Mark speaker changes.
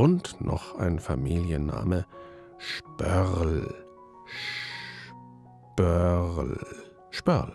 Speaker 1: Und noch ein Familienname Spörl. Spörl. Spörl.